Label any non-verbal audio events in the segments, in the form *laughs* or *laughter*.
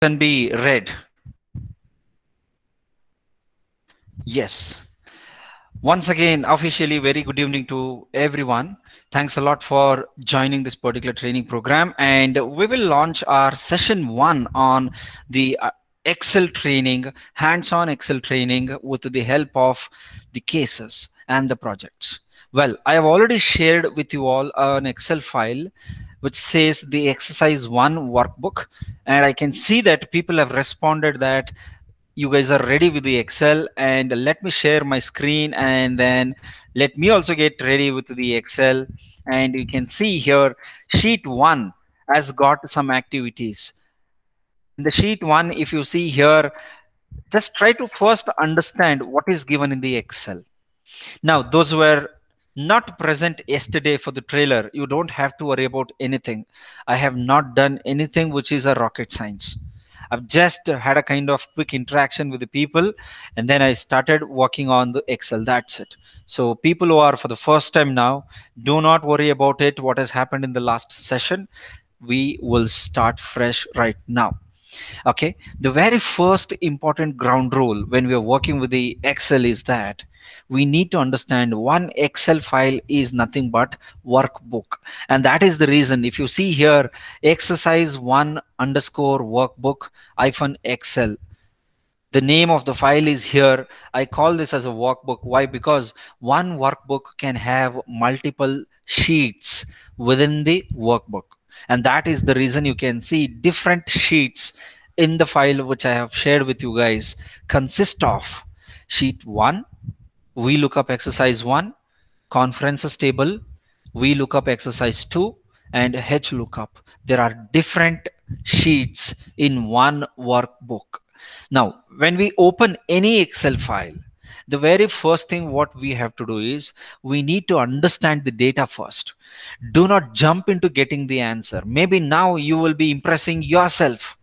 can be read. Yes. Once again, officially, very good evening to everyone. Thanks a lot for joining this particular training program. And we will launch our session one on the uh, Excel training, hands-on Excel training with the help of the cases and the projects. Well, I have already shared with you all an Excel file which says the exercise one workbook. And I can see that people have responded that you guys are ready with the Excel and let me share my screen and then let me also get ready with the Excel. And you can see here, sheet one has got some activities. In the sheet one, if you see here, just try to first understand what is given in the Excel. Now, those were not present yesterday for the trailer, you don't have to worry about anything. I have not done anything which is a rocket science. I've just had a kind of quick interaction with the people and then I started working on the Excel. That's it. So people who are for the first time now, do not worry about it. What has happened in the last session, we will start fresh right now. Okay. The very first important ground rule when we are working with the Excel is that we need to understand one excel file is nothing but workbook. And that is the reason. If you see here exercise one underscore workbook hyphen excel. The name of the file is here. I call this as a workbook. Why? Because one workbook can have multiple sheets within the workbook and that is the reason you can see different sheets in the file which i have shared with you guys consist of sheet 1 VLOOKUP exercise 1, conferences table, VLOOKUP exercise 2, and H HLOOKUP. There are different sheets in one workbook. Now, when we open any Excel file, the very first thing what we have to do is we need to understand the data first. Do not jump into getting the answer. Maybe now you will be impressing yourself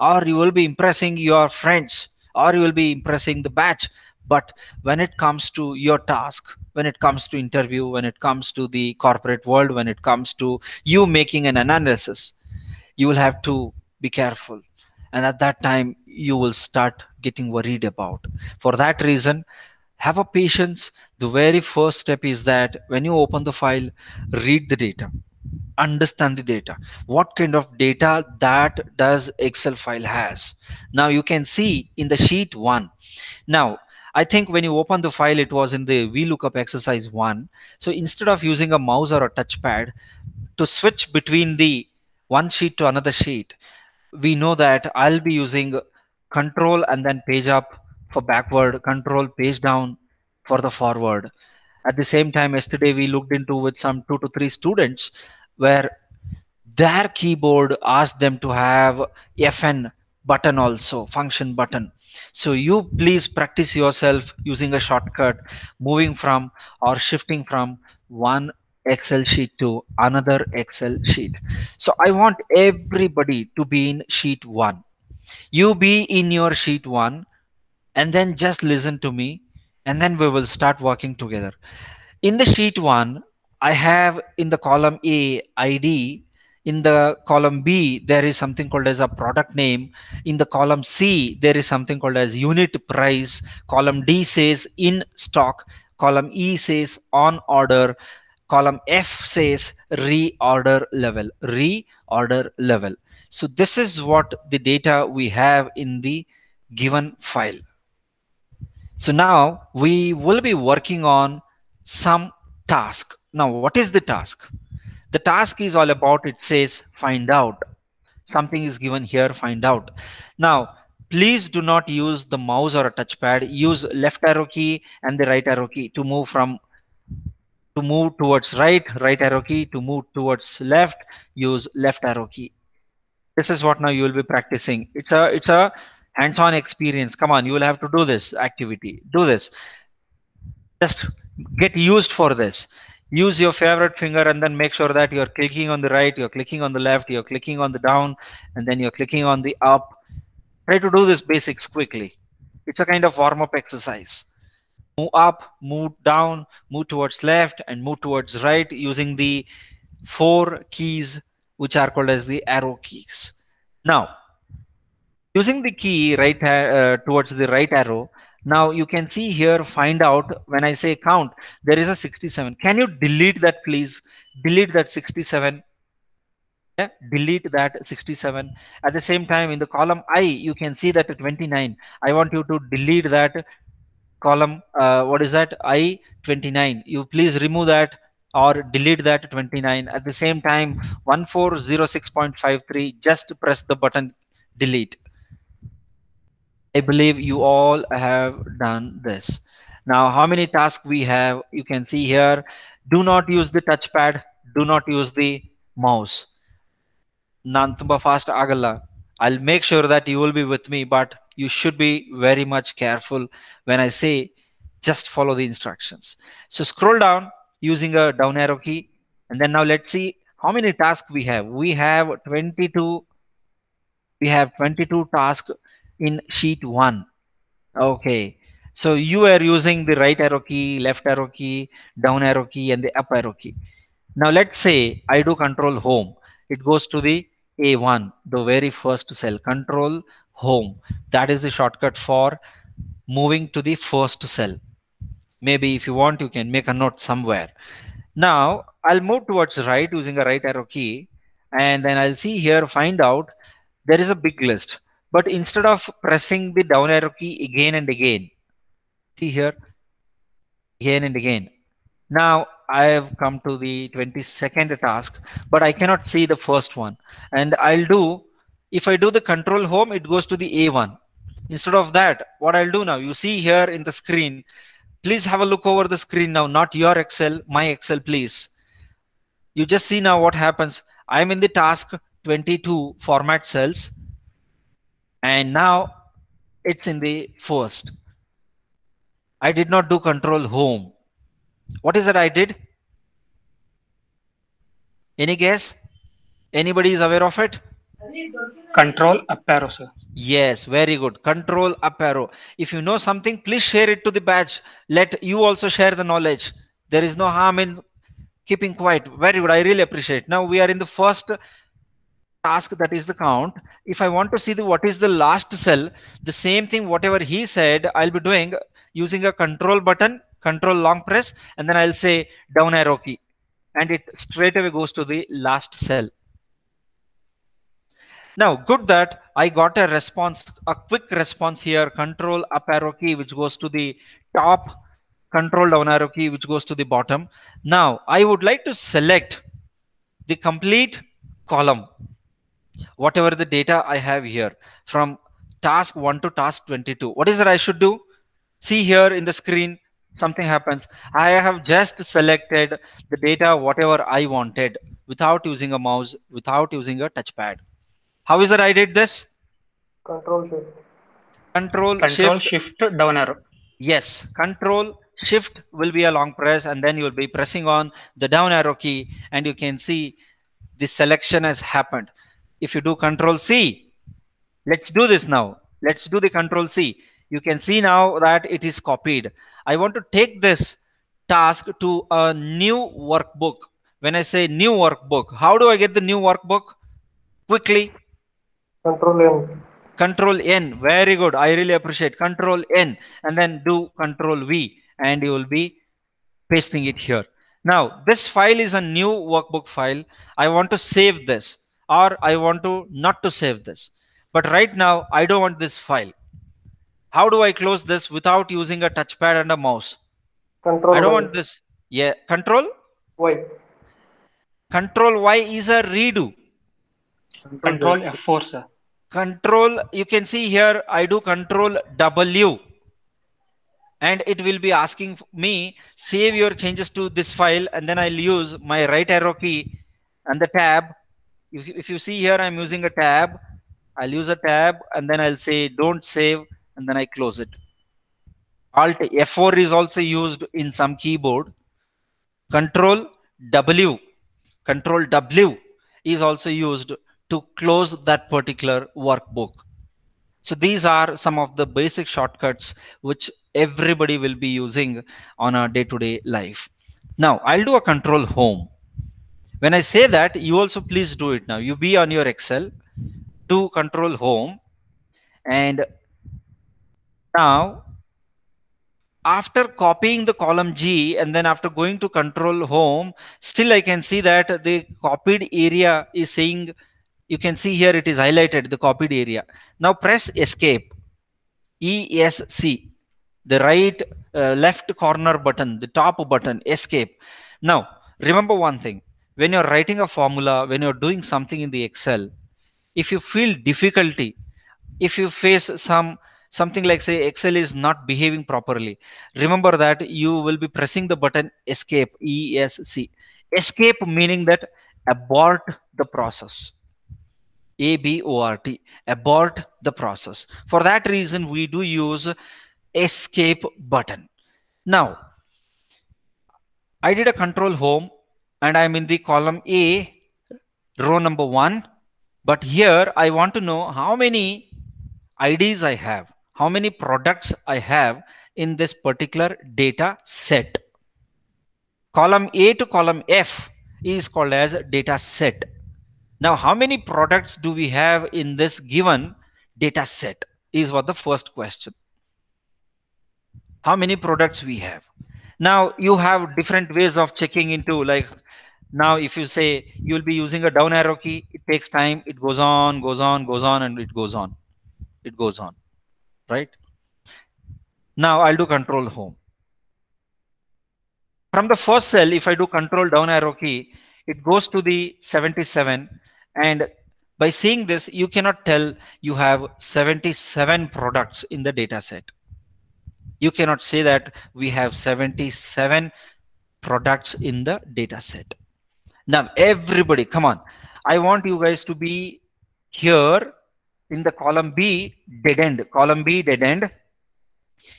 or you will be impressing your friends or you will be impressing the batch but when it comes to your task when it comes to interview when it comes to the corporate world when it comes to you making an analysis you will have to be careful and at that time you will start getting worried about. For that reason have a patience. The very first step is that when you open the file read the data. Understand the data. What kind of data that does excel file has. Now you can see in the sheet one. Now I think when you open the file, it was in the VLOOKUP exercise one. So instead of using a mouse or a touchpad to switch between the one sheet to another sheet, we know that I'll be using control and then page up for backward, control page down for the forward. At the same time, yesterday we looked into with some two to three students where their keyboard asked them to have FN button also function button. So you please practice yourself using a shortcut moving from or shifting from one excel sheet to another excel sheet. So i want everybody to be in sheet 1 you be in your sheet 1 and then just listen to me and then we will start working together in the sheet 1 i have in the column a id in the column B, there is something called as a product name. In the column C, there is something called as unit price. Column D says in stock. Column E says on order. Column F says reorder level, reorder level. So this is what the data we have in the given file. So now we will be working on some task. Now, what is the task? the task is all about it says find out something is given here find out now please do not use the mouse or a touchpad use left arrow key and the right arrow key to move from to move towards right right arrow key to move towards left use left arrow key this is what now you will be practicing. It's a it's a hands-on experience. Come on you will have to do this activity. Do this. Just get used for this. Use your favorite finger and then make sure that you're clicking on the right you're clicking on the left you're clicking on the down and then you're clicking on the up. Try to do this basics quickly. It's a kind of warm-up exercise. Move up move down move towards left and move towards right using the four keys which are called as the arrow keys. Now using the key right uh, towards the right arrow now you can see here find out when i say count there is a 67 can you delete that please? Delete that 67 yeah, delete that 67 at the same time in the column i you can see that 29 i want you to delete that column uh, what is that? I 29 you please remove that or delete that 29 at the same time 1406.53 just press the button delete I believe you all have done this. Now, how many tasks we have? You can see here. Do not use the touchpad. Do not use the mouse. Nantumba fast agala. I'll make sure that you will be with me, but you should be very much careful when I say just follow the instructions. So scroll down using a down arrow key. And then now let's see how many tasks we have. We have 22. We have 22 tasks in sheet 1 okay so you are using the right arrow key left arrow key down arrow key and the up arrow key now let's say i do control home it goes to the a1 the very first cell control home that is the shortcut for moving to the first cell maybe if you want you can make a note somewhere now i'll move towards right using a right arrow key and then i'll see here find out there is a big list but instead of pressing the down arrow key again and again, see here, again and again. Now I have come to the 22nd task, but I cannot see the first one. And I'll do, if I do the control home, it goes to the A1. Instead of that, what I'll do now, you see here in the screen, please have a look over the screen now, not your Excel, my Excel, please. You just see now what happens. I'm in the task 22 format cells and now it's in the first. I did not do control home. What is it I did? Any guess? Anybody is aware of it? Control up arrow, sir. Yes, very good. Control up arrow. If you know something, please share it to the batch. Let you also share the knowledge. There is no harm in keeping quiet. Very good. I really appreciate. Now we are in the first task that is the count if i want to see the what is the last cell the same thing whatever he said i'll be doing using a control button control long press and then i'll say down arrow key and it straight away goes to the last cell now good that i got a response a quick response here control up arrow key which goes to the top control down arrow key which goes to the bottom now i would like to select the complete column whatever the data I have here from task 1 to task 22. What is that I should do? See here in the screen, something happens. I have just selected the data whatever I wanted without using a mouse, without using a touchpad. How is that I did this? Control shift. Control, Control shift. shift down arrow. Yes, control shift will be a long press and then you will be pressing on the down arrow key and you can see the selection has happened if you do control C, let's do this now. Let's do the control C. You can see now that it is copied. I want to take this task to a new workbook. When I say new workbook, how do I get the new workbook? Quickly. Control N. Control N. Very good. I really appreciate Control N and then do Control V and you will be pasting it here. Now, this file is a new workbook file. I want to save this or I want to not to save this. But right now, I don't want this file. How do I close this without using a touchpad and a mouse? Control I don't Y. want this. Yeah, control. Y. Control Y is a redo. Control F4, sir. Control, you can see here, I do control W. And it will be asking me, save your changes to this file. And then I'll use my right arrow key and the tab if, if you see here i'm using a tab i'll use a tab and then i'll say don't save and then i close it alt f4 is also used in some keyboard control w control w is also used to close that particular workbook. So these are some of the basic shortcuts which everybody will be using on a day-to-day -day life. Now i'll do a control home. When I say that, you also please do it now. You be on your Excel, do control home, And now, after copying the column G and then after going to control home, still I can see that the copied area is saying, you can see here it is highlighted, the copied area. Now press escape, ESC, the right uh, left corner button, the top button, escape. Now, remember one thing, when you're writing a formula, when you're doing something in the Excel, if you feel difficulty, if you face some something like say excel is not behaving properly remember that you will be pressing the button escape esc escape meaning that abort the process a b o r t abort the process for that reason we do use escape button now i did a control home and i'm in the column a row number 1 but here i want to know how many ids i have how many products I have in this particular data set. Column A to column F is called as data set. Now, how many products do we have in this given data set is what the first question. How many products we have. Now, you have different ways of checking into like now if you say you'll be using a down arrow key, it takes time, it goes on, goes on, goes on, and it goes on. It goes on right? Now I'll do control home. From the first cell, if I do control down arrow key, it goes to the 77. And by seeing this, you cannot tell you have 77 products in the data set. You cannot say that we have 77 products in the data set. Now, everybody, come on. I want you guys to be here in the column B dead end, column B dead end,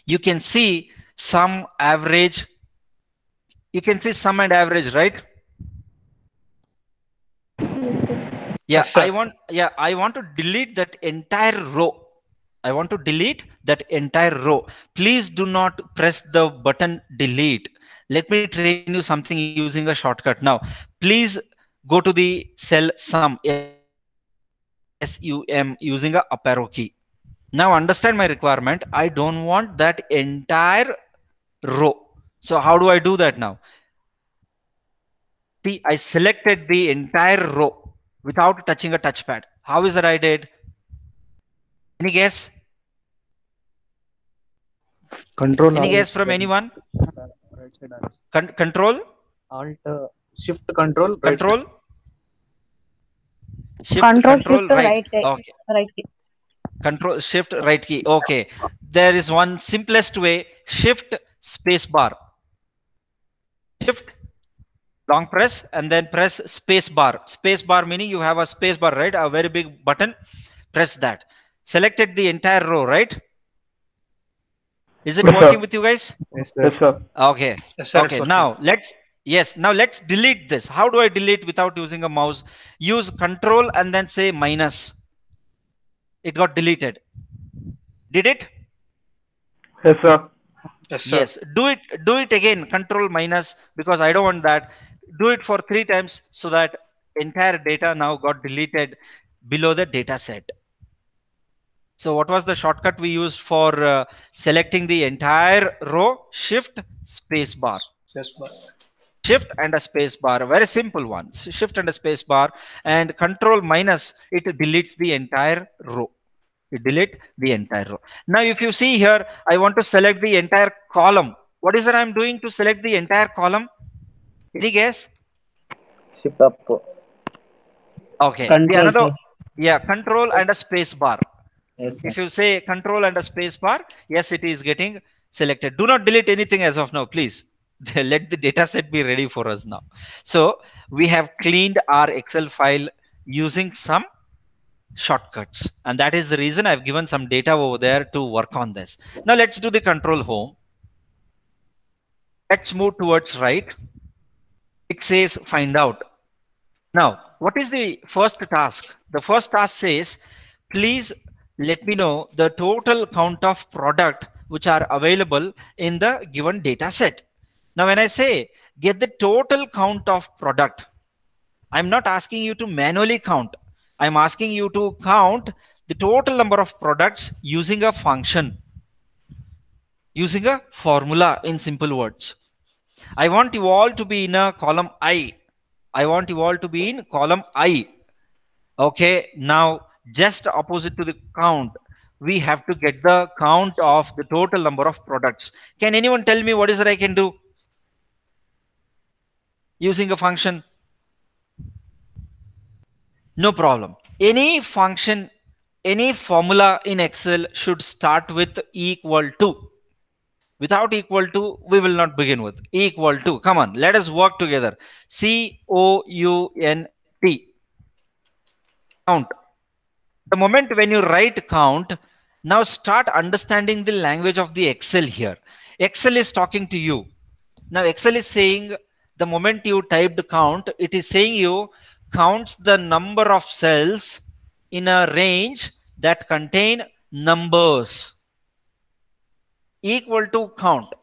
you can see some average. You can see sum and average, right? Yeah, Yes. I want. Yeah, I want to delete that entire row. I want to delete that entire row. Please do not press the button delete. Let me train you something using a shortcut. Now, please go to the cell sum SUM using a up arrow key. Now understand my requirement. I don't want that entire row. So how do I do that now? See, I selected the entire row without touching a touchpad. How is that I did? Any guess? Control. Any alt, guess from anyone? Right side. Con- control? Alt. uh, Shift control. right Control? Shift, Control, control, shift, right, right. Okay. right key. control shift right key okay there is one simplest way shift space bar shift long press and then press space bar. Space bar meaning you have a space bar right? A very big button. Press that. Selected the entire row right? Is it Yes, sir. working with you guys? Yes, sir. Yes, sir. okay. Yes, sir. okay now let's yes now let's delete this. How do i delete without using a mouse? Use control and then say minus. It got deleted. Did it? Yes, sir. Yes, sir. yes do it do it again. Control minus because i don't want that do it for three times so that entire data now got deleted below the data set. So what was the shortcut we used for uh, selecting the entire row? Shift space bar. Yes, sir. shift and a space bar. Very simple one. Shift and a space bar and control minus it deletes the entire row. You delete the entire row. Now if you see here i want to select the entire column. What is it i'm doing to select the entire column any guess Shift up. okay the Control, another sir. yeah control and a space bar. Yes, if you say control and a space bar yes it is getting selected. Do not delete anything as of now please. *laughs* Let the data set be ready for us now. So we have cleaned our excel file using some shortcuts. And that is the reason i've given some data over there to work on this. Now let's do the control home. Let's move towards right it says find out now what is the first task the first task says please let me know the total count of product which are available in the given data set. Now, when I say get the total count of product, I'm not asking you to manually count. I'm asking you to count the total number of products using a function using a formula in simple words i want you all to be in a column i. I want you all to be in column i. Okay now just opposite to the count we have to get the count of the total number of products. Can anyone tell me what is it i can do? Using a function? No problem. Any function any formula in excel should start with equal to without equal to we will not begin with. Equal to. Come on let us work together. C o u n t. Count. The moment when you write count now start understanding the language of the excel here. Excel is talking to you. Now excel is saying the moment you typed count it is saying you counts the number of cells in a range that contain numbers equal to count.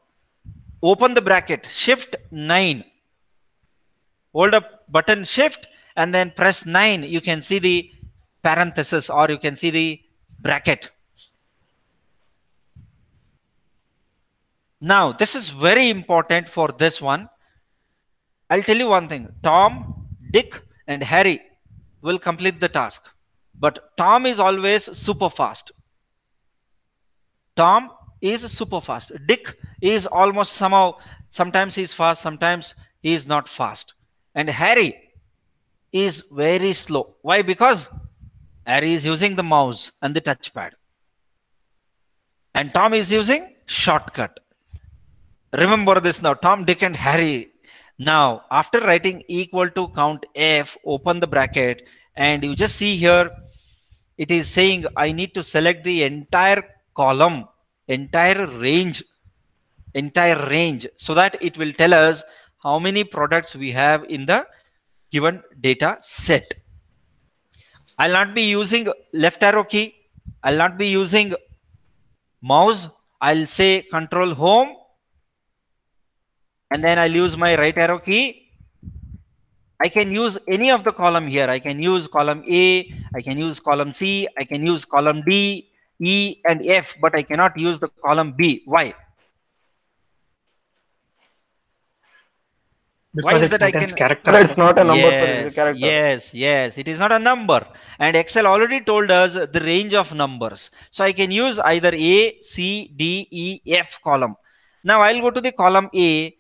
Open the bracket. Shift 9 hold up button shift and then press 9 you can see the parenthesis or you can see the bracket. Now this is very important for this one. I'll tell you one thing. Tom dick and harry will complete the task. But tom is always super fast. Tom is super fast. Dick is almost somehow sometimes he's fast sometimes he is not fast. And harry is very slow. Why? Because harry is using the mouse and the touchpad. And tom is using shortcut. Remember this now. Tom dick and harry. Now after writing equal to count f open the bracket and you just see here it is saying i need to select the entire column entire range entire range so that it will tell us how many products we have in the given data set. I'll not be using left arrow key. I'll not be using mouse. I'll say control home. And then i'll use my right arrow key. I can use any of the column here. I can use column A, I can use column C, I can use column D, E, and F, but I cannot use the column B. Why? Because is it that I contains can- characters. It's not a number, yes, it's a character. yes, yes. It is not a number. And Excel already told us the range of numbers. So I can use either A, C, D, E, F column. Now I'll go to the column A.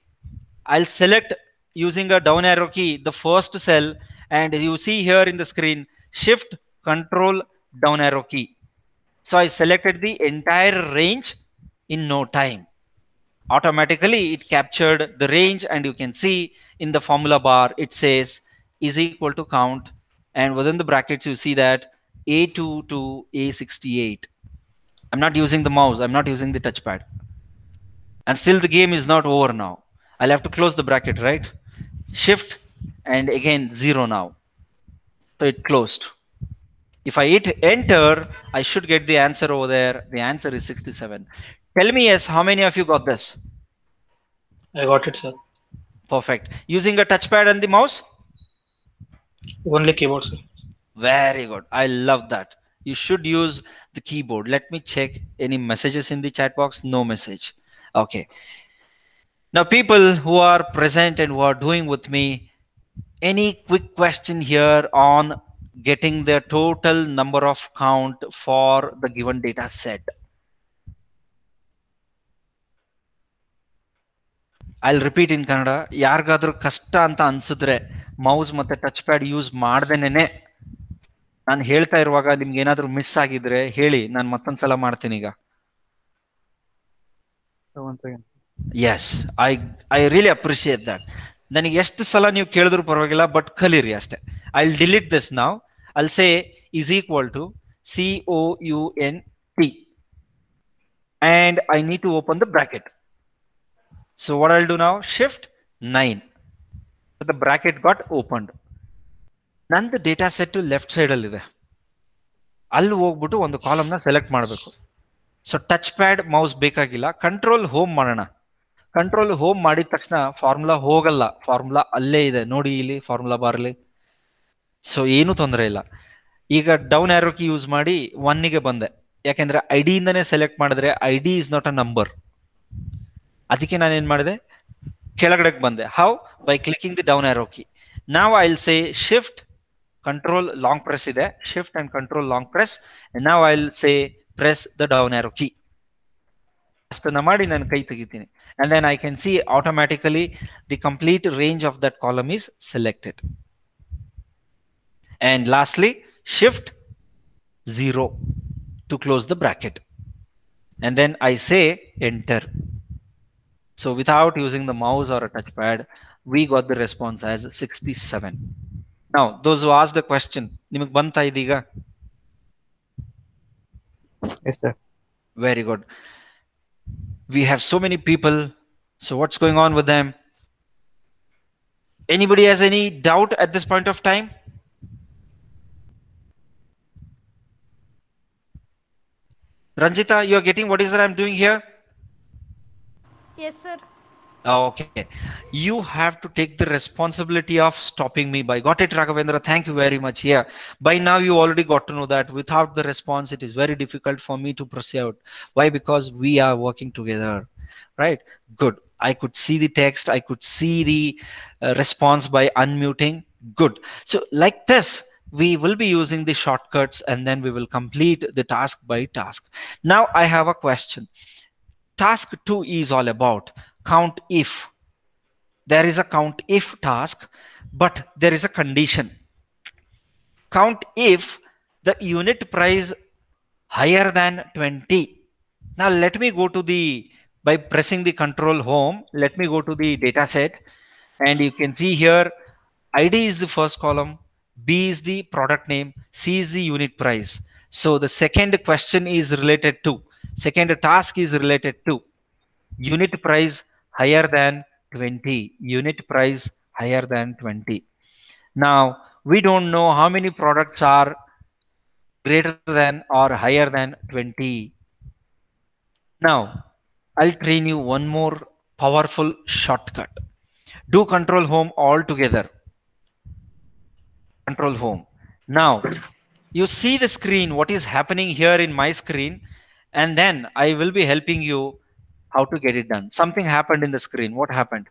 I'll select using a down arrow key the first cell and you see here in the screen shift control down arrow key. So I selected the entire range in no time. Automatically it captured the range and you can see in the formula bar it says is equal to count and within the brackets you see that a2 to a68 i'm not using the mouse. I'm not using the touchpad. And still the game is not over now. I'll have to close the bracket right? Shift and again zero now. So it closed if i hit enter i should get the answer over there the answer is 67 tell me yes how many of you got this I got it, sir. Perfect. Using a touchpad and the mouse? Only keyboard, sir. Very good. I love that. You should use the keyboard. Let me check any messages in the chat box. No message. Okay. Now, people who are present and who are doing with me, any quick question here on getting the total number of count for the given data set? I'll repeat in Kannada ಯಾರಿಗಾದ್ರೂ ಕಷ್ಟ ಅಂತ ಅನ್ಸಿದ್ರೆ mouse ಮತ್ತೆ touch pad use ಮಾಡ್ದೇನೆ ನಾನು ಹೇಳ್ತಾ ಇರುವಾಗ ನಿಮ್ಗೆ ಏನಾದ್ರೂ ಮಿಸ್ ಆಗಿದ್ರೆ ಹೇಳಿ ನಾನು ಮತ್ತೊಂದ್ಸಲ ಮಾಡ್ತೀನಿ ಈಗ. So yes I I really appreciate that ನನಗೆ ಎಷ್ಟು ಸಲ ನೀವು ಕೇಳಿದ್ರು ಪರವಾಗಿಲ್ಲ ಬಟ್ ಕಲೀರಿ ಅಷ್ಟೇ. ಐ ಡಿಲೀಟ್ ದಿಸ್ ನಾವ್ ಅಲ್ say is equal to C O U N T and I need to open the bracket. So what I'll do now, shift 9. So the bracket got opened. ನಂದು data set left ಸೈಡಲ್ಲಿ ಇದೆ. ಅಲ್ಲಿ ಹೋಗ್ಬಿಟ್ಟು ಒಂದು ಕಾಲಮ್ನ select ಮಾಡಬೇಕು. So touch pad mouse ಬೇಕಾಗಿಲ್ಲ. Control home ಮಾಡೋಣ. ಕಂಟ್ರೋಲ್ ಹೋಮ್ ಮಾಡಿದ ತಕ್ಷಣ ಫಾರ್ಮುಲಾ ಹೋಗಲ್ಲ. ಫಾರ್ಮುಲಾ ಅಲ್ಲೇ ಇದೆ. ನೋಡಿ ಇಲ್ಲಿ ಫಾರ್ಮುಲಾ ಬಾರ್ಲಿ ಸೊ ಏನು ತೊಂದರೆ ಇಲ್ಲ. ಈಗ ಡೌನ್ ಆರೋಕಿ ಯೂಸ್ ಮಾಡಿ ಒನ್ನಿಗೆ ಬಂದೆ. ಯಾಕೆಂದ್ರೆ ಐ ಇಂದನೇ ಸೆಲೆಕ್ಟ್ ಮಾಡಿದ್ರೆ I D is not a number ಅದಕ್ಕೆ ನಾನು ಏನ್ ಮಾಡಿದೆ? ಕೆಳಗಡೆ ಬಂದೆ. How by clicking the down arrow key ನಾವು I will say shift control long press ಇದೆ. Shift and control long press ನಾವು I will say press the down arrow key ಅಷ್ಟನ್ನ ಮಾಡಿ ನಾನು ಕೈ ತೆಗಿತೀನಿ. And then I can see automatically the complete range of that column is selected and lastly shift zero to close the bracket and then I say enter so without using the mouse or a touchpad we got the response as 67 now those who asked the question ನಿಮಗೆ ಬಂತಾ ಇದೀಗ Yes, sir. very good we have so many people so what's going on with them anybody has any doubt at this point of time Ranjita you are getting what is that i'm doing here Yes, sir. Oh, okay. You have to take the responsibility of stopping me by. Got it, Raghavendra? Thank you very much. Yeah. By now, you already got to know that without the response, it is very difficult for me to proceed. Why? Because we are working together. Right? Good. I could see the text. I could see the uh, response by unmuting. Good. So, like this, we will be using the shortcuts and then we will complete the task by task. Now, I have a question. Task 2 is all about count if. There is a count if task but there is a condition. Count if the unit price higher than 20 now let me go to the by pressing the control home let me go to the data set and you can see here id is the first column b is the product name c is the unit price. So the second question is related to second task is related to unit price higher than 20 unit price higher than 20 now we don't know how many products are greater than or higher than 20 now i'll train you one more powerful shortcut. Do control home all together control home now you see the screen what is happening here in my screen and then I will be helping you how to get it done. Something happened in the screen. What happened?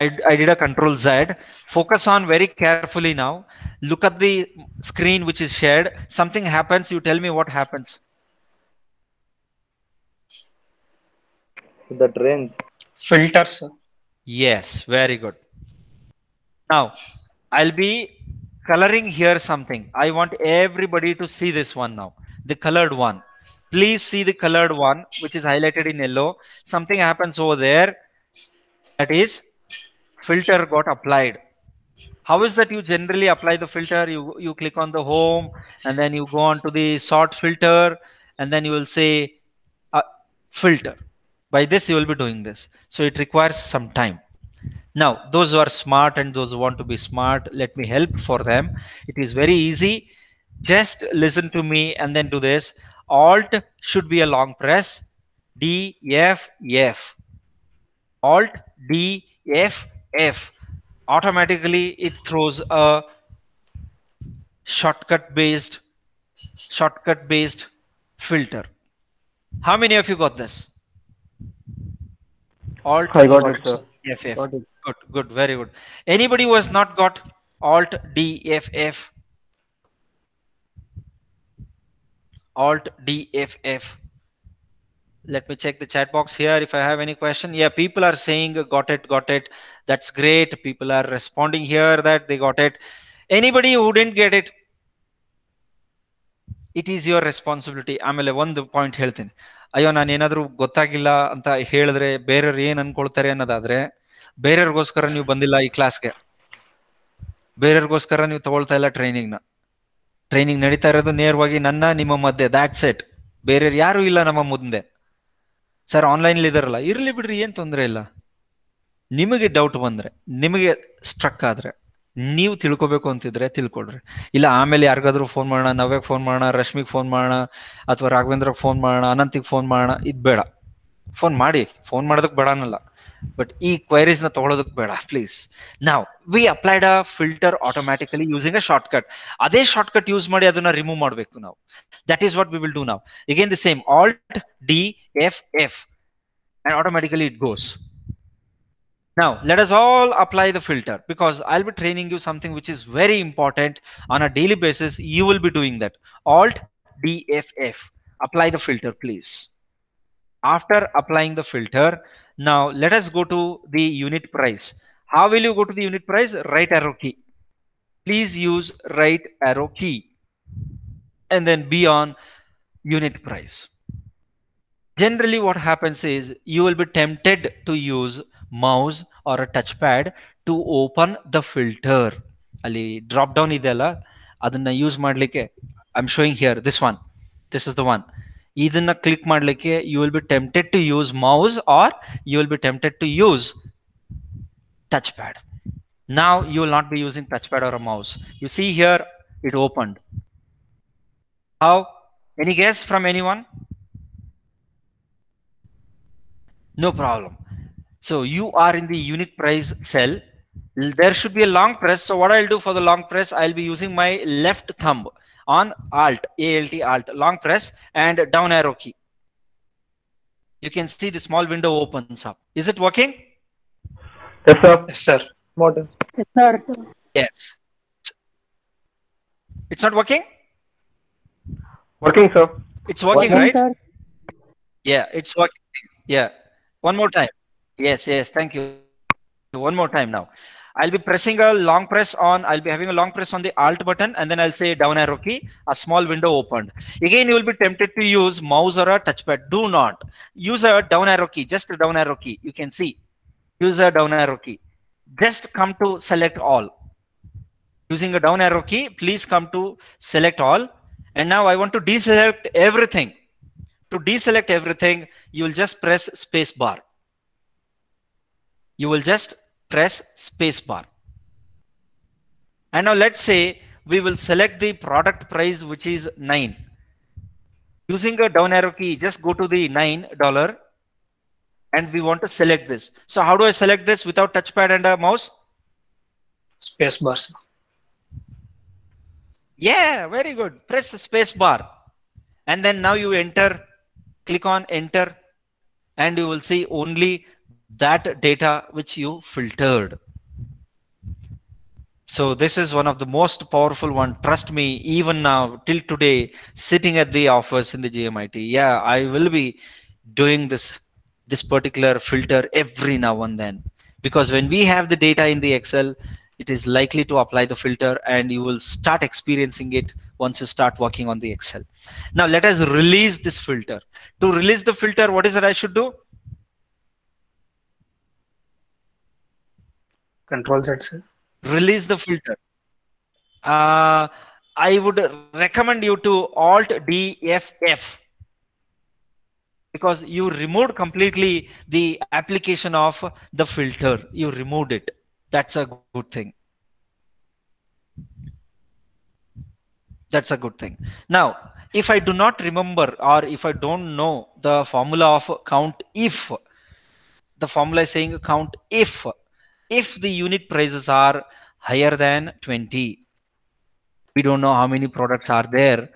I, I did a control Z. Focus on very carefully now. Look at the screen which is shared. Something happens. You tell me what happens. The range. filters. Yes, very good. Now, I'll be coloring here something. I want everybody to see this one now. The colored one. Please see the colored one, which is highlighted in yellow. Something happens over there. That is, filter got applied. How is that you generally apply the filter? You, you click on the home and then you go on to the sort filter and then you will say uh, filter. By this, you will be doing this. So it requires some time. Now, those who are smart and those who want to be smart, let me help for them. It is very easy. Just listen to me and then do this. Alt should be a long press. D, F, F. Alt, D, F, F. Automatically, it throws a shortcut based shortcut based filter. How many of you got this? Alt, I got it, sir. F, F. Got it. Good, good, very good. Anybody who has not got Alt D F F? Alt D F F. Let me check the chat box here if I have any question. Yeah, people are saying uh, got it, got it. That's great. People are responding here that they got it. Anybody who didn't get it, it is your responsibility ಆಮೇಲೆ ಒಂದು point ಹೇಳ್ತೀನಿ ಅಯ್ಯೋ ನಾನು ಏನಾದರೂ ಗೊತ್ತಾಗಿಲ್ಲ ಅಂತ ಹೇಳಿದ್ರೆ ಬೇರೆಯವ್ರು ಏನ್ ಅನ್ಕೊಳ್ತಾರೆ ಅನ್ನೋದಾದ್ರೆ, ಬೇರೆಯವ್ರಿಗೋಸ್ಕರ ನೀವು ಬಂದಿಲ್ಲ ಈ ಕ್ಲಾಸ್ಗೆ ಬೇರೆಯವ್ರಿಗೋಸ್ಕರ ನೀವು ತಗೊಳ್ತಾ ಇಲ್ಲ ಟ್ರೈನಿಂಗ್ನ ಟ್ರೈನಿಂಗ್ ನಡೀತಾ ಇರೋದು ನೇರವಾಗಿ ನನ್ನ, ನಿಮ್ಮ ಮಧ್ಯೆ ದಾಟ್ ಸೆಟ್ ಬೇರೆಯವ್ರು ಯಾರು ಇಲ್ಲ ನಮ್ಮ ಮುಂದೆ. ಸರ್ ಆನ್ಲೈನ್ ಇದಾರಲ್ಲ, ಇರ್ಲಿ ಬಿಡ್ರಿ, ಏನ್ ತೊಂದರೆ ಇಲ್ಲ. ನಿಮಗೆ ಡೌಟ್ ಬಂದ್ರೆ, ನಿಮಗೆ ಸ್ಟ್ರಕ್ ಆದ್ರೆ. ನೀವು ತಿಳ್ಕೊಬೇಕು ಅಂತಿದ್ರೆ ತಿಳ್ಕೊಳ್ರಿ. ಇಲ್ಲ, ಆಮೇಲೆ ಯಾರಿಗಾದ್ರೂ ಫೋನ್ ಮಾಡೋಣ ನವ್ಯಕ್ ಫೋನ್ ಮಾಡೋಣ, ರಶ್ಮಿಗೆ ಫೋನ್ ಮಾಡೋಣ, ಅಥವಾ ರಾಘವೇಂದ್ರ ಫೋನ್ ಮಾಡೋಣ, ಅನಂತಿಗೆ ಫೋನ್ ಮಾಡೋಣ, ಇದು ಬೇಡ. ಫೋನ್ ಮಾಡಿ ಫೋನ್ ಮಾಡೋದಕ್ಕೆ ಬೇಡ ಅನ್ನಲ್ಲ ಬಟ್ ಈ ಕ್ವೈರೀಸ್ನ ತಗೊಳ್ಳೋದಕ್ಕೆ ಬೇಡ ಪ್ಲೀಸ್ ನಾವು we applied a filter automatically using a shortcut ಅದೇ ಶಾರ್ಟ್ ಕಟ್ ಯೂಸ್ ಮಾಡಿ ಅದನ್ನ ರಿಮೂವ್ ಮಾಡಬೇಕು ನಾವು. That is what we will do ನಾವ್ again the same alt D F F automatically it goes. Now let us all apply the filter because i'll be training you something which is very important on a daily basis. You will be doing that. Alt d f f. Apply the filter please. After applying the filter now let us go to the unit price. How will you go to the unit price? Right arrow key. Please use right arrow key. And then be on unit price. Generally, what happens is you will be tempted to use mouse or a touchpad to open the filter. ಅಲ್ಲಿ drop down ಇದೆಯಲ್ಲ ಅದನ್ನ use ಮಾಡಲಿಕ್ಕೆ I am showing here this one this is the one ಇದನ್ನ click ಮಾಡಲಿಕ್ಕೆ you will be tempted to use mouse are you will be tempted to use touch pad now you will not be using touchpad or a mouse you see here it opened how any guess from anyone no problem so you are in the unit price cell. There should be a long press. So what i'll do for the long press i'll be using my left thumb on alt alt alt long press and down arrow key. You can see the small window opens up. Is it working? Yes, sir. Yes, sir. Model. yes it's not working? Working, sir. it's working Working, right? yeah it's working. Yeah. One more time yes yes thank you. One more time now. I'll be pressing a long press on i'll be having a long press on the alt button and then i'll say down arrow key a small window opened. Again you will be tempted to use mouse or a touchpad. Do not. Use a down arrow key just a down arrow key. You can see. Use a down arrow key. Just come to select all. Using a down arrow key please come to select all. And now i want to deselect everything. To deselect everything you will just press space bar you will just press space bar. And now let's say we will select the product price which is 9 using a down arrow key just go to the 9 dollar and we want to select this. So how do i select this without touchpad and a mouse? Space bar. yeah very good. Press the space bar. And then now you enter click on enter and you will see only that data which you filtered. So this is one of the most powerful one. Trust me even now till today sitting at the office in the gmit yeah i will be doing this this particular filter every now and then. Because when we have the data in the excel it is likely to apply the filter and you will start experiencing it once you start working on the excel. Now let us release this filter. To release the filter what is it i should do Control set, release the filter. Uh, i would recommend you to alt dff because you removed completely the application of the filter. You removed it. That's a good thing. That's a good thing. Now if i do not remember or if i don't know the formula of count if the formula is saying count if if the unit prices are higher than 20 we don't know how many products are there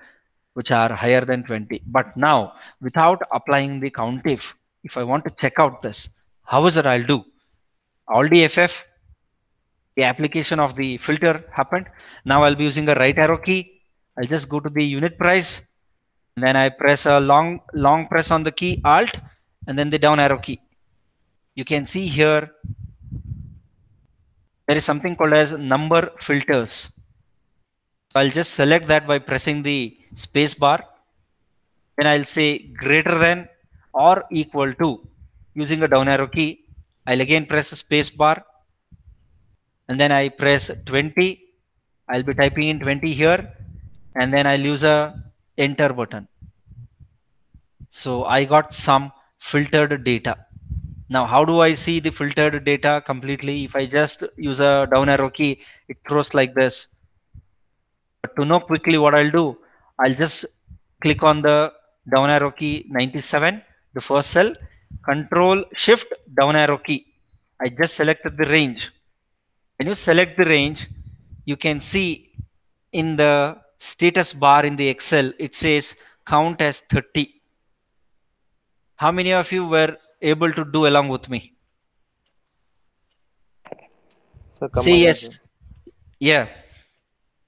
which are higher than 20 but now without applying the count if if i want to check out this how is it i'll do? Alt ff the application of the filter happened. Now i'll be using a right arrow key. I'll just go to the unit price. And then i press a long long press on the key alt and then the down arrow key. You can see here there is something called as number filters. I'll just select that by pressing the space bar. Then i'll say greater than or equal to. Using a down arrow key i'll again press the space bar. And then i press 20 i'll be typing in 20 here. And then i'll use a enter button. So i got some filtered data now how do i see the filtered data completely if i just use a down arrow key it throws like this but to know quickly what i'll do i'll just click on the down arrow key 97 the first cell control shift down arrow key I just selected the range. When you select the range, you can see in the status bar in the Excel, it says count as 30. How many of you were able to do along with me? Sir, come Say yes. sir. Yeah.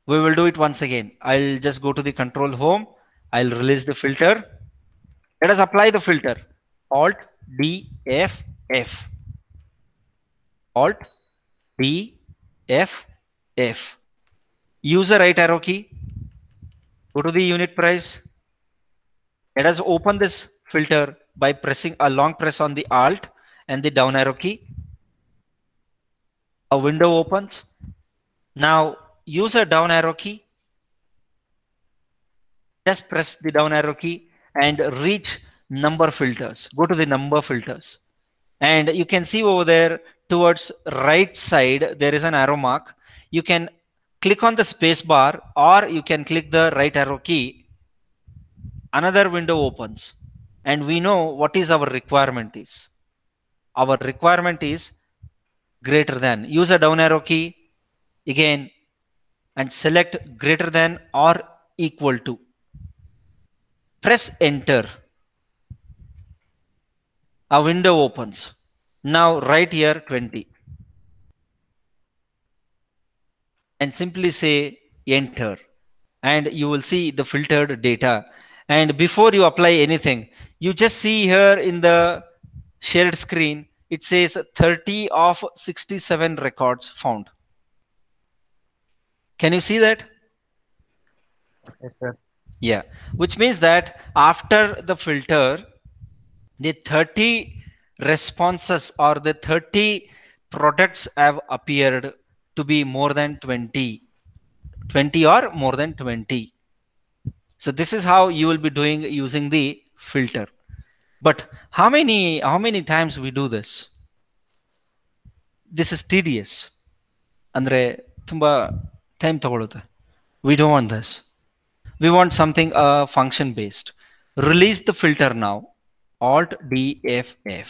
We will do it once again. I'll just go to the control home. I'll release the filter. Let us apply the filter. Alt D F F. Alt D F F. Use the right arrow key. Go to the unit price. Let us open this filter by pressing a long press on the Alt and the down arrow key. A window opens. Now use a down arrow key. Just press the down arrow key and reach number filters. Go to the number filters. And you can see over there towards right side, there is an arrow mark. You can click on the space bar or you can click the right arrow key. Another window opens and we know what is our requirement is. Our requirement is greater than. Use a down arrow key again and select greater than or equal to. Press enter. A window opens. Now right here 20. And simply say enter. And you will see the filtered data. And before you apply anything, you just see here in the shared screen, it says 30 of 67 records found. Can you see that? Yes, sir. Yeah, which means that after the filter, the 30 responses or the 30 products have appeared to be more than 20. 20 or more than 20. So this is how you will be doing using the filter. But how many how many times we do this? This is tedious. ಅಂದ್ರೆ ತುಂಬಾ time ತಗೊಳುತ್ತೆ we don't want this we want something uh, function based release the filter now alt d f f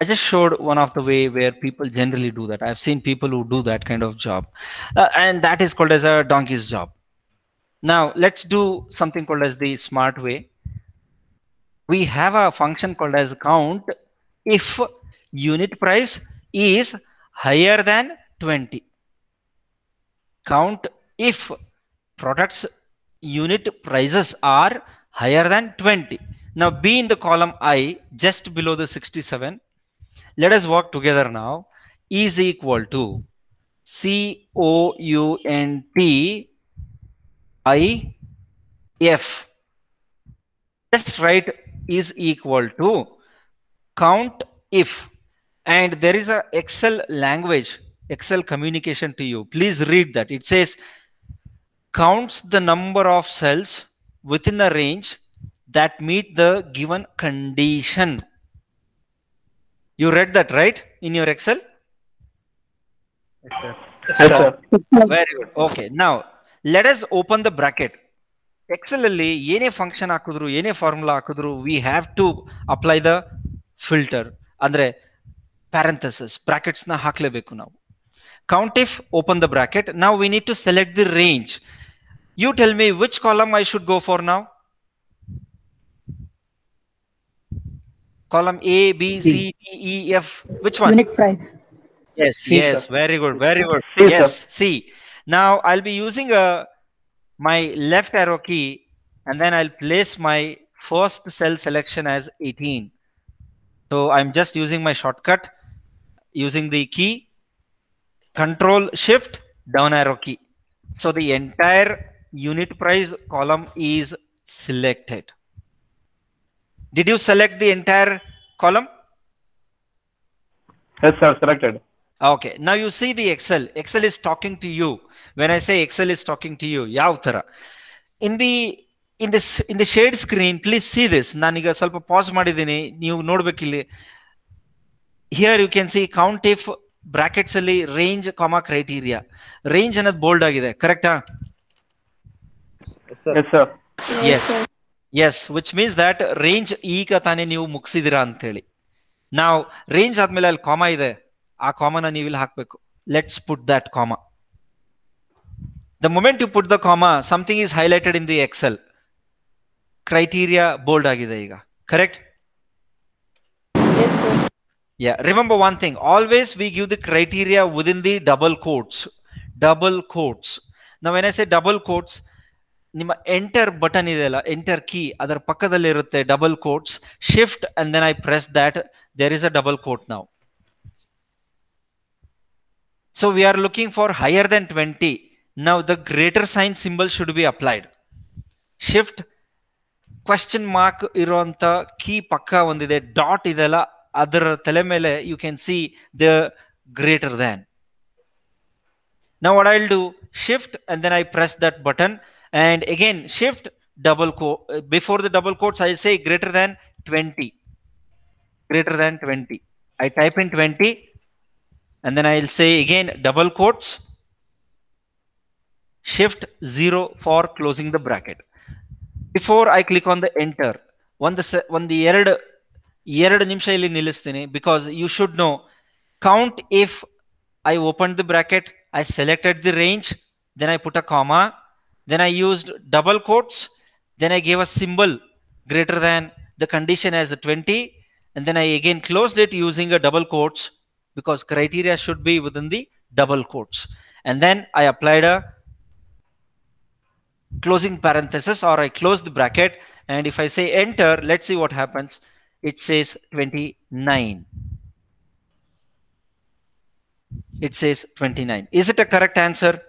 i just showed one of the way where people generally do that i've seen people who do that kind of job Uh, and that is called as a donkey's job now let's do something called as the smart way we have a function called as count if unit price is higher than 20 count if products unit prices are higher than 20 now b in the column i just below the 67 let us work together now. Is equal to c o u n t i f. Just write is equal to count if and there is a excel language excel communication to you please read that it says counts the number of cells within a range that meet the given condition you read that right in your excel Yes, sir. Yes, Yes, sir. sir. very good okay now let us open the bracket Excel ಅಲ್ಲಿ ಏನೇ function ಹಾಕಿದ್ರು ಏನೇ formula ಹಾಕಿದ್ರು we have to apply the filter ಅಂದ್ರೆ ಪ್ಯಾರಂಥಸಿಸ್ brackets ನ ಹಾಕ್ಲೇಬೇಕು ನಾವು count if open the bracket ನಾವು we need to select the range you tell me which column I should go for ನಾವು column A B C D E F which one Unit price. Yes, C, yes, sir. very good, very good. C, yes, sir. C. Now I'll be using a my left arrow key and then I'll place my first cell selection as 18. So I'm just using my shortcut using the key control shift down arrow key. So the entire unit price column is selected. Did you select the entire column? Yes, sir. Selected. Okay ನಾವು you see the Excel Excel is talking to you when I say Excel is talking to you ಯಾವ ತರ in the in this in the shared screen please see this ನಾನೀಗ ಸ್ವಲ್ಪ pause ಮಾಡಿದ್ದೀನಿ ನೀವು ನೋಡ್ಬೇಕಿಲ್ಲಿ here you can see count if brackets ಅಲ್ಲಿ range comma criteria range ಅನ್ನೋದು bold ಆಗಿದೆ ಕರೆಕ್ಟಾ yes yes which means that range ಈಗ ತಾನೇ ನೀವು ಮುಗಿಸಿದಿರಾ ಅಂತ ಹೇಳಿ ನಾವು ರೇಂಜ್ ಆದ್ಮೇಲೆ ಅಲ್ಲಿ ಕಾಮಾ ಇದೆ ಆ ಕಾಮನ ನೀವು ಇಲ್ಲಿ ಹಾಕ್ಬೇಕು let's put that comma the moment you put the comma something is highlighted in the Excel criteria bold ಆಗಿದೆ ಈಗ correct Yes, sir. Yeah, remember one thing. Always we give the criteria within the double quotes. Double quotes. Now when I say double quotes, ನಿಮ್ಮ enter button ಇದೆಯಲ್ಲ enter key ಅದರ ಪಕ್ಕದಲ್ಲಿ ಇರುತ್ತೆ double quotes shift and then I press that there is a double quote ನಾವು so we are looking for higher then twenty ನಾವು the greater sign symbol should be applied shift question mark ಇರುವಂತ key ಪಕ್ಕ ಒಂದಿದೆ dot ಇದೆಲ್ಲ ಅದರ ತಲೆ ಮೇಲೆ you can C the greater than ನಾವು what I'll do shift and then I press that button and again shift double quote before the double quotes I say greater than 20 greater than 20 I type in 20 and then I'll say again double quotes shift 0 for closing the bracket before I click on the enter ಒಂದು ಸ ಒಂದು ಎರಡು ಎರಡು ನಿಮಿಷ ಇಲ್ಲಿ ನಿಲ್ಲಿಸ್ತೀನಿ because you should know count if I open the bracket I selected the range then I put a comma then I used double quotes then I gave a symbol greater than the condition as twenty and then I again closed it using a double quotes because criteria should be within the double quotes. And then I applied a closing parenthesis or I close the bracket and if I say enter, let's see what happens. It says 29. It says 29. Is it a correct answer?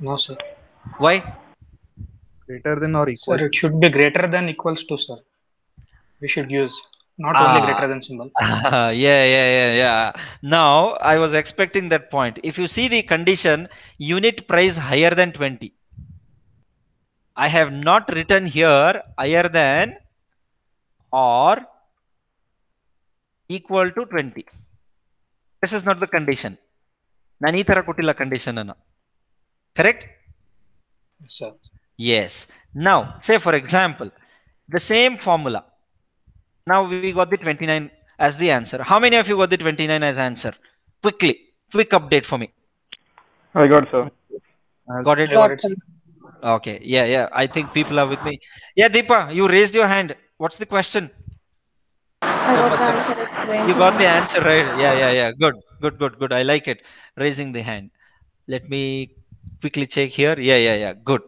No, sir. Why? Greater than or equal. Sir, it should be greater than equals to, sir. We should use not only Ah. greater than symbol. yeah, *laughs* yeah, yeah, yeah. Now I was expecting that point. If you see the condition, unit price higher than 20. I have not written here higher than or equal to 20. This is not the condition. ನಾನು ಈ ತರ ಕೊಟ್ಟಿಲ್ಲ condition ಅನ್ನು correct Yes, sir. Yes. Now, say for example, the same formula. now we got the 29 as the answer. How many of you got the 29 as answer? Quickly, quick update for me. I got sir. Got it? I got it, sir. Okay. Yeah, yeah. I think people are with me. Yeah, Deepa, you raised your hand. What's the question? I got the sir. answer. It's You got the answer right. Yeah, yeah, yeah. Good, good, good, good. I like it. Raising the hand. Let me quickly check here. Yeah, yeah, yeah. Good.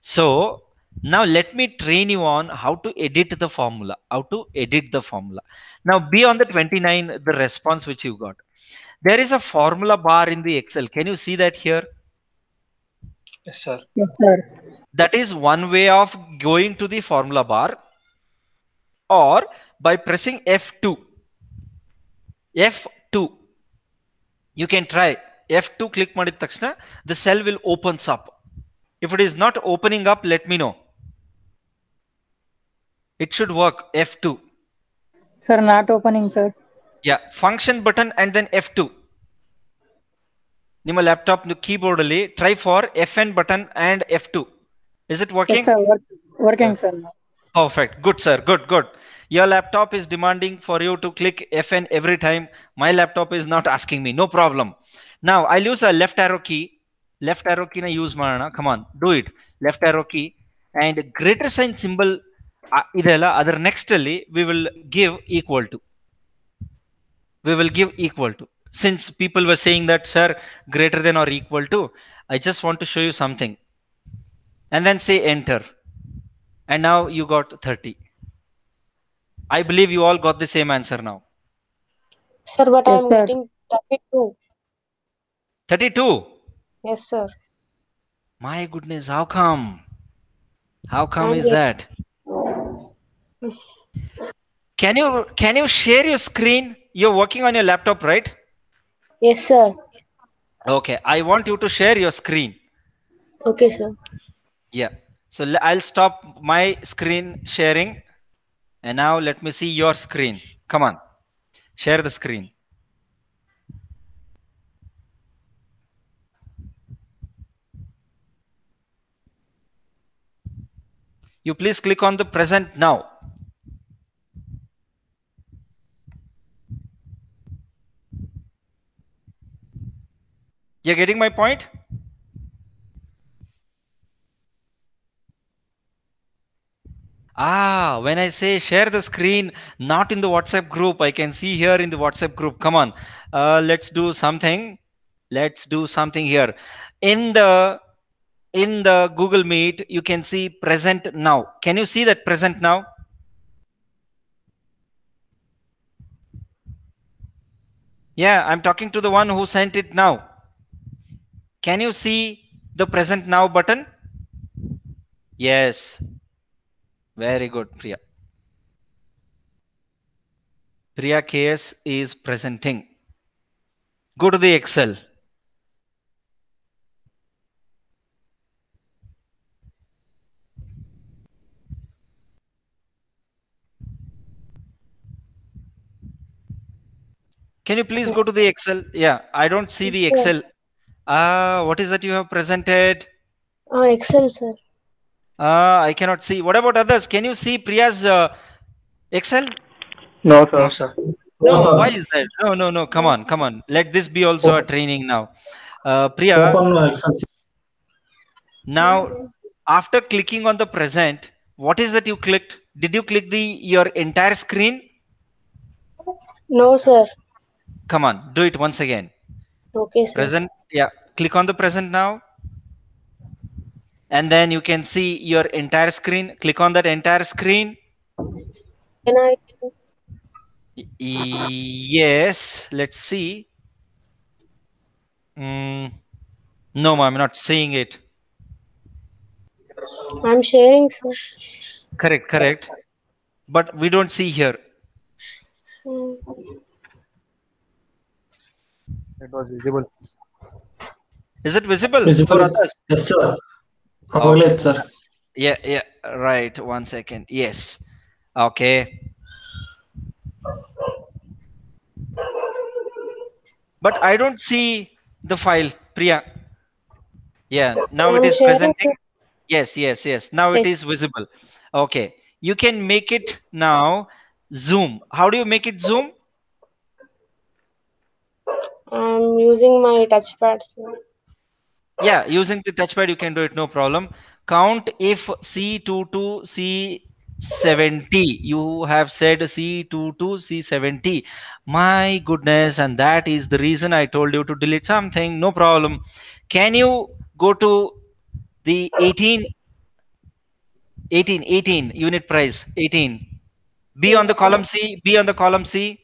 So now let me train you on how to edit the formula. How to edit the formula. Now be on the 29, the response which you got. There is a formula bar in the Excel. Can you see that here? Yes, sir. Yes, sir. That is one way of going to the formula bar or by pressing F2. F2. You can try F2 click ಮಾಡಿದ ತಕ್ಷಣ the cell will opens up. If it is not opening up, let me know. It should work F2. Sir, not opening, sir. Yeah, function button and then F2. ನಿಮ್ಮ laptop keyboard ಅಲ್ಲಿ try for F N button and F two is it Yes, working sir. Work, working, sir. Perfect. Good, sir. Good, good. Your laptop is demanding for you to click FN every time. My laptop is not asking me. No problem. Now I'll use a left arrow key. Left arrow key na use ಮಾಡೋಣ. Come on, do it. Left arrow key and greater sign symbol ಆ, ಇದೆಯಲ್ಲ ಅದರ next ಅಲ್ಲಿ we will give equal to. We will give equal to. Since people were saying that, sir, greater than or equal to, I just want to show you something. And then say enter and now you got 30 i believe you all got the same answer now Sir, but Yes, I'm sir. getting 32. 32 Yes, sir. my goodness how come how come I'm is get- that Can you can you share your screen? You're working on your laptop right? Yes, sir. okay i want you to share your screen. Okay, sir. yeah so I'll stop my screen sharing. And now let me see your screen. Come on share the screen. You please click on the present now You're getting my point? Ah, when I say share the screen, not in the WhatsApp group, I can see here in the WhatsApp group. Come on, uh, let's do something. Let's do something here. In the in the Google Meet, you can see present now. Can you see that present now? Yeah, I'm talking to the one who sent it now. Can you see the present now button? Yes. Very good, Priya. Priya KS is presenting. Go to the Excel. Can you please go to the Excel? Yeah, I don't see the Excel. Ah, what is that you have presented? Ah, Excel, sir. Ah, I cannot see. What about others? Can you see Priya's uh, Excel? No, sir. No, sir. No, why is that? No, no, no. Come on, come on. Let this be also a training now. Uh, Priya, now after clicking on the present, what is that you clicked? Did you click the your entire screen? No, sir. Come on, do it once again. Okay, sir. Present, yeah. Click on the present now. And then you can see your entire screen. Click on that entire screen. Can I? Y- Yes, let's see. Mm, no, I'm not seeing it. I'm sharing, sir. Correct, correct. But we don't see here. Hmm. It was visible. Is it visible, Visible. for others? Yes, sir. Okay. Available, oh. sir. Yeah, yeah, right. One second. Yes. Okay. But I don't see the file, Priya. Yeah, now it is I'm is sharing, presenting. Yes, yes, yes. Now it is visible. Okay. You can make it now zoom. How do you make it zoom? I'm using my touchpad, sir. Yeah, using the touchpad, you can do it, no problem. Count if C22, C70. You have said C22, C70. My goodness, and that is the reason I told you to delete something. No problem. Can you go to the 18, 18, 18 unit price, 18. Be on the column C, be on the column C.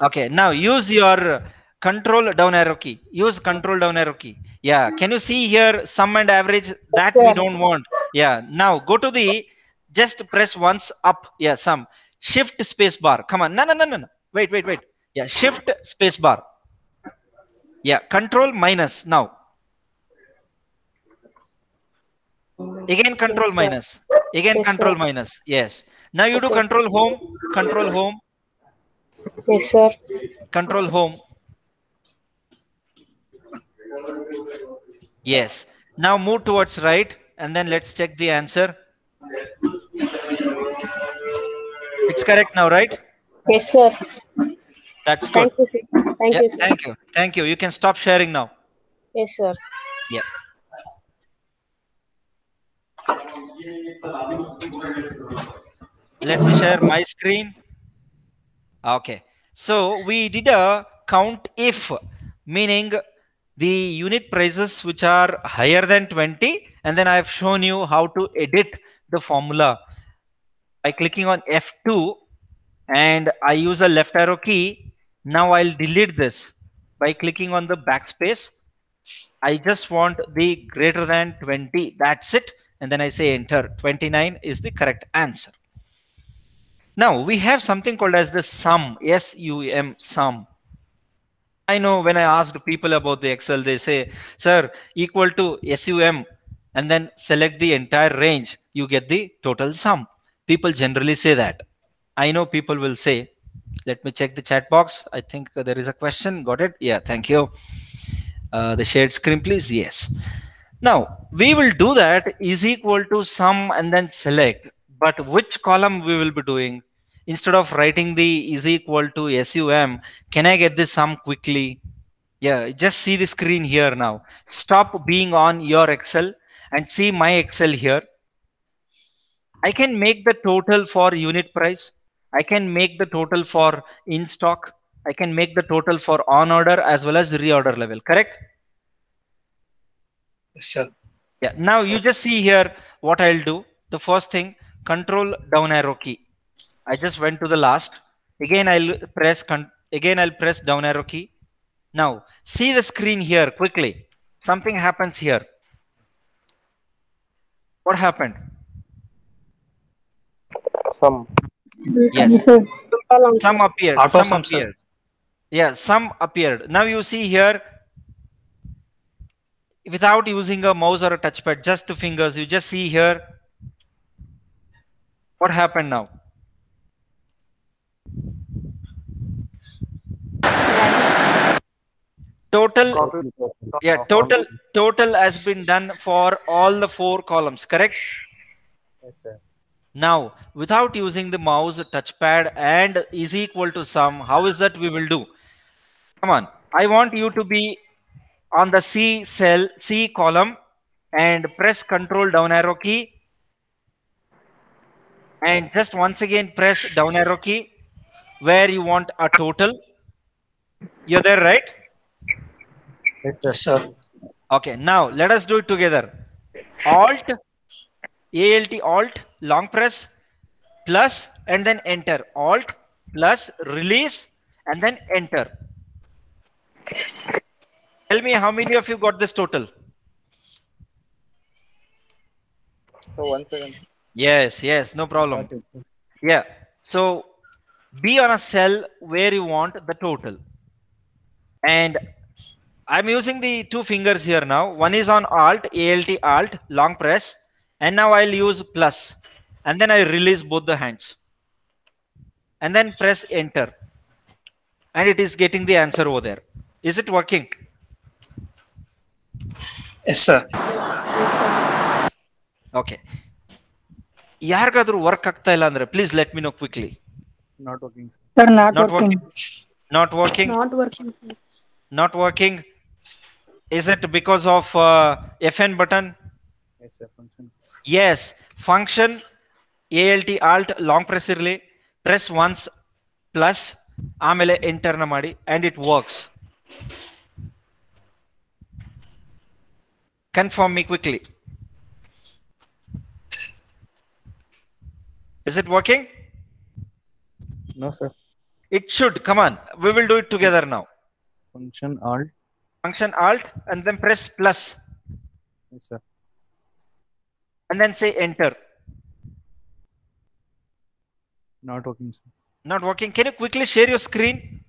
Okay, now use your control down arrow key. Use control down arrow key. Yeah, can you see here sum and average? That we don't want. Yeah, now go to the just press once up. Yeah, sum. Shift space bar. Come on. No, no, no, no, no. Wait, wait, wait. Yeah, shift space bar. Yeah, control minus now. Again, control Yes, minus. Again, Yes, control sir. minus. Yes. Now you do control home. Control home. Yes, sir. Control home. Yes. Now move towards right and then let's check the answer. It's correct now, right? Yes, sir. That's good. Thank you, sir. Thank Yeah, you, sir. thank you. Thank you. You can stop sharing now. Yes, sir. Yeah. Let me share my screen. Okay. So we did a count if, meaning the unit prices which are higher than 20. And then I have shown you how to edit the formula by clicking on F2 and I use a left arrow key. Now I'll delete this by clicking on the backspace. I just want the greater than 20. That's it. And then I say enter. 29 is the correct answer. Now we have something called as the sum, S-U-M, sum. I know when I asked people about the Excel, they say, sir, equal to SUM, and then select the entire range, you get the total sum. People generally say that. I know people will say, let me check the chat box. I think there is a question. Got it? Yeah, thank you. Uh, the shared screen, please. Yes. Now we will do that is equal to sum and then select. But which column we will be doing? Instead of writing the is equal to sum can i get this sum quickly? Yeah just see the screen here now. Stop being on your excel and see my excel here. I can make the total for unit price. I can make the total for in stock. I can make the total for on order as well as reorder level correct? Sir. yeah now you just see here what i'll do. The first thing control down arrow key i just went to the last. Again i'll press again i'll press down arrow key. Now see the screen here quickly. Something happens here. What happened? Some. yes. Sum appeared. Auto some sum, appeared. Yeah some appeared. Now you see here without using a mouse or a touchpad just the fingers. You just see here. What happened now total yeah total total has been done for all the four columns correct? Yes, sir. now without using the mouse touchpad and is equal to sum how is that we will do? Come on. I want you to be on the c cell c column and press control down arrow key. And just once again press down arrow key where you want a total. You're there right Yes, sir. Okay, now let us do it together. Alt, ALT, Alt, long press, plus, and then enter. Alt, plus, release, and then enter. Tell me how many of you got this total? So one second. Yes, yes, no problem. Got it, sir. Yeah. So be on a cell where you want the total. And I'm using the two fingers here now. One is on Alt, ALT, Alt, long press. And now I'll use plus. And then I release both the hands. And then press enter. And it is getting the answer over there. Is it working? Yes, sir. Okay. ಯಾರಿಗಾದ್ರೂ work ಆಗ್ತಾ ಇಲ್ಲ ಅಂದ್ರೆ please let me no quickly Not working. sir. Sir, not, Not working. Not working is it because of uh, fn button Yes, sir. Function. yes function alt alt long press ಇರಲಿ press once plus ಆಮೇಲೆ enter ನ ಮಾಡಿ and it works confirm me quickly is it working No, sir. it should come on we will do it together now Function alt. function alt and then press plus. Yes, sir. and then say enter. Not working, sir. not working. Can you quickly share your screen?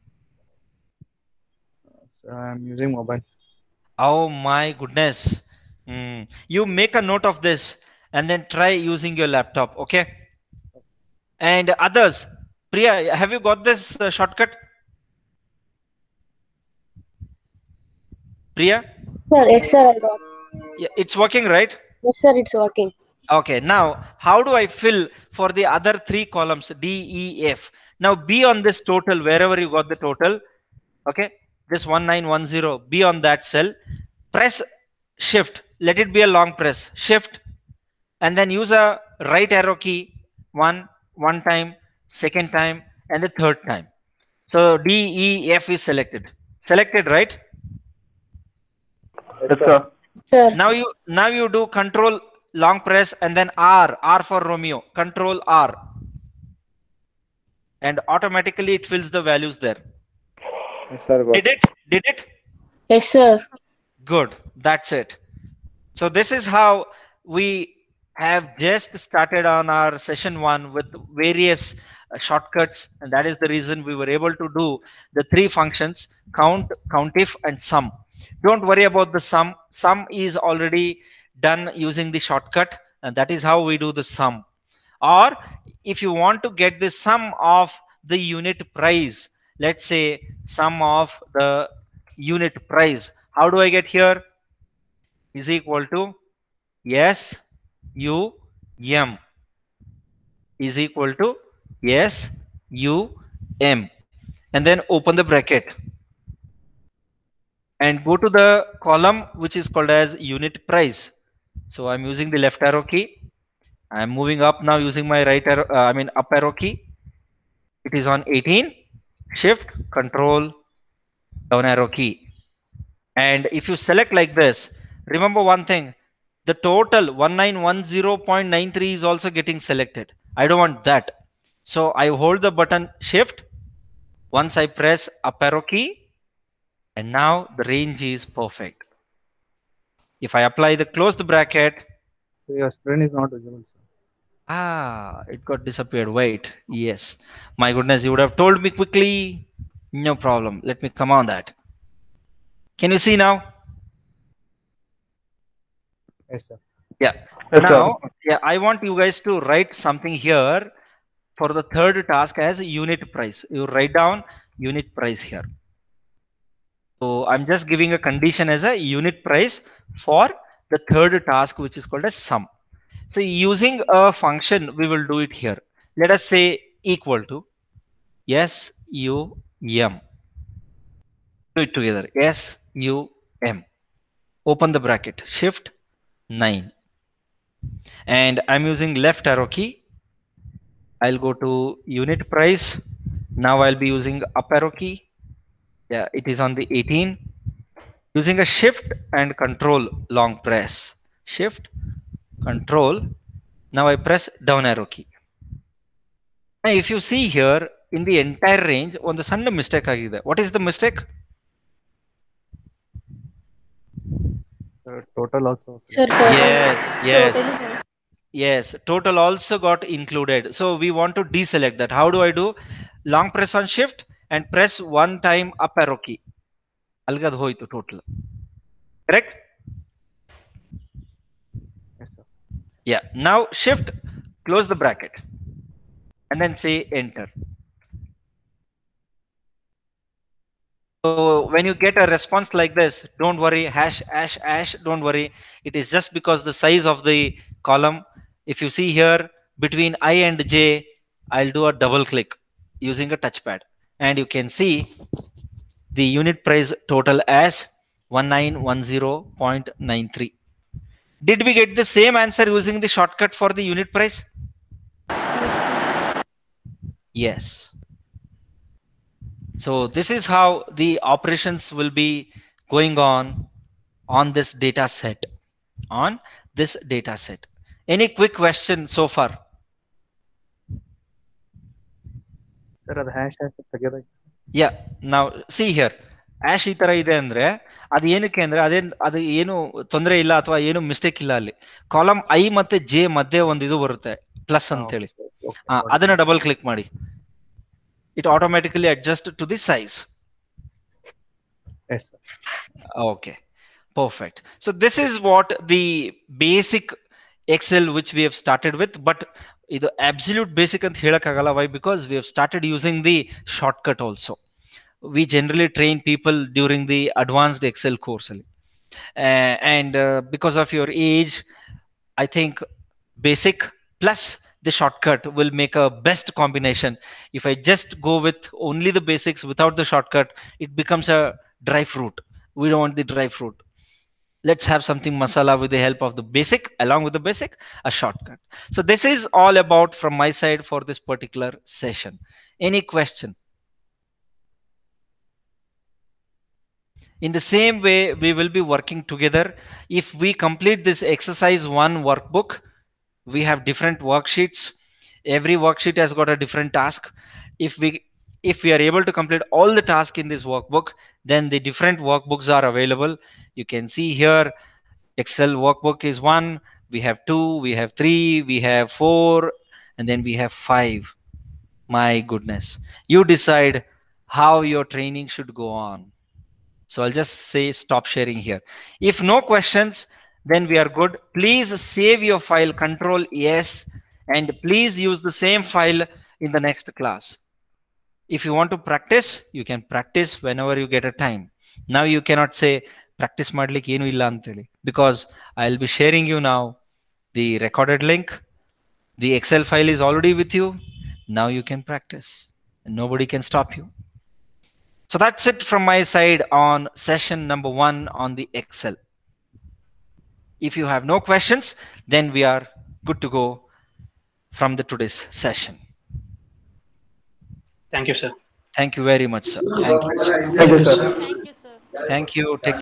Sir, I'm using mobile. oh my goodness. Hmm. you make a note of this and then try using your laptop okay? And others. Priya have you got this uh, shortcut priya Sir, yes, sir, I got. yeah, it's working right Yes, sir, it's working. Okay, now how do I fill for the other three columns D, E, F? Now be on this total wherever you got the total. Okay, this 1910, be on that cell. Press shift, let it be a long press. Shift and then use a right arrow key one, one time, second time, and the third time. So D, E, F is selected. Selected, right? Yes, sir. Sir, now you now you do control long press and then r r for romeo. Control r. And automatically it fills the values there. Yes, sir. Did it? Did it? Yes, sir. good. That's it. So this is how we have just started on our session one with various Uh, shortcuts and that is the reason we were able to do the three functions count countif and sum. Don't worry about the sum. Sum is already done using the shortcut and that is how we do the sum. Or if you want to get the sum of the unit price let's say sum of the unit price. How do i get here? Is equal to s u m. Is equal to s U M and then open the bracket and go to the column which is called as unit price. So I'm using the left arrow key. I'm moving up now using my right arrow, uh, I mean up arrow key. It is on 18, shift, control, down arrow key. And if you select like this, remember one thing, the total 1910.93 is also getting selected. I don't want that. So I hold the button shift. Once I press up arrow key, and now the range is perfect. If I apply the closed bracket, Your screen is not visible, sir. ah, it got disappeared. Wait, yes. My goodness, you would have told me quickly. No problem. Let me come on that. Can you see now? Yes, sir. Yeah. Yes, now, yeah, I want you guys to write something here for the third task as unit price. You write down unit price here. So I'm just giving a condition as a unit price for the third task, which is called as sum. So using a function, we will do it here. Let us say equal to S U M. Do it together. S U M. Open the bracket. Shift 9 and I'm using left arrow key. I'll go to unit price. Now I'll be using up arrow key. Yeah, it is on the 18. Using a shift and control long press. Shift, control. Now I press down arrow key. Now if you see here in the entire range, on the Sunday mistake agide. What is the mistake? Uh, total also. Sir, yes, yes. Total. Yes, total also got included. So we want to deselect that. How do I do? Long press on shift and press one time up arrow key. Algad hoitu total. Correct? Yes, sir. Yeah. Now shift, close the bracket and then say enter. So when you get a response like this, don't worry, hash, hash, hash, don't worry. It is just because the size of the column. If you see here between I and J, I'll do a double click using a touchpad and you can see the unit price total as 1910.93. Did we get the same answer using the shortcut for the unit price? Yes. So this is how the operations will be going on on this data set, on this data set. Any quick question so far? Sir ಅದು hash ತೆಗೆಯೋದಕ್ಕೆ ಯಾ ನಾವು C here hash ಈ ತರ ಇದೆ ಅಂದ್ರೆ ಅದು ಏನಕ್ಕೆ ಅಂದ್ರೆ ಅದೇನ್ ಅದು ಏನು ತೊಂದರೆ ಇಲ್ಲ ಅಥವಾ ಏನು ಮಿಸ್ಟೇಕ್ ಇಲ್ಲ ಅಲ್ಲಿ. ಕಾಲಮ್ ಐ ಮತ್ತೆ ಜೆ ಮಧ್ಯೆ ಒಂದು ಇದು ಬರುತ್ತೆ ಪ್ಲಸ್ ಅಂತ ಹೇಳಿ. ಅದನ್ನ ಡಬಲ್ ಕ್ಲಿಕ್ ಮಾಡಿ. It automatically adjust to the size okay perfect so perfect. So this is what the basic Excel which we have started with, but ಇದು absolute basic ಅಂತ ಹೇಳಕ್ಕಾಗಲ್ಲ why because we have started using the shortcut also. We generally train people during the advanced Excel course ಅಲ್ಲಿ. Uh, and uh, because of your age, I think basic plus the shortcut will make a best combination. If I just go with only the basics without the shortcut, it becomes a dry fruit. We don't want the dry fruit. Let's have something masala with the help of the basic, along with the basic, a shortcut. So this is all about from my side for this particular session. Any question? In the same way, we will be working together. If we complete this exercise one workbook, we have different worksheets. Every worksheet has got a different task. If we if we are able to complete all the tasks in this workbook, then the different workbooks are available. You can see here, Excel workbook is one, we have two, we have three, we have four, and then we have five. My goodness. You decide how your training should go on. So I'll just say stop sharing here. If no questions, then we are good. Please save your file, control yes, and please use the same file in the next class If you want to practice, you can practice whenever you get a time. Now you cannot say practice ಮಾಡ್ಲಿಕ್ಕೆ ಏನು ಇಲ್ಲ ಅಂತೇಳಿ because I'll be sharing you now the recorded link. The Excel file is already with you. Now you can practice. Nobody can stop you. So that's it from my side on session number one on the Excel. If you have no questions, then we are good to go from the today's session. Thank you, sir. Thank you very much, sir. Thank you. Thank you, sir. Thank you. Take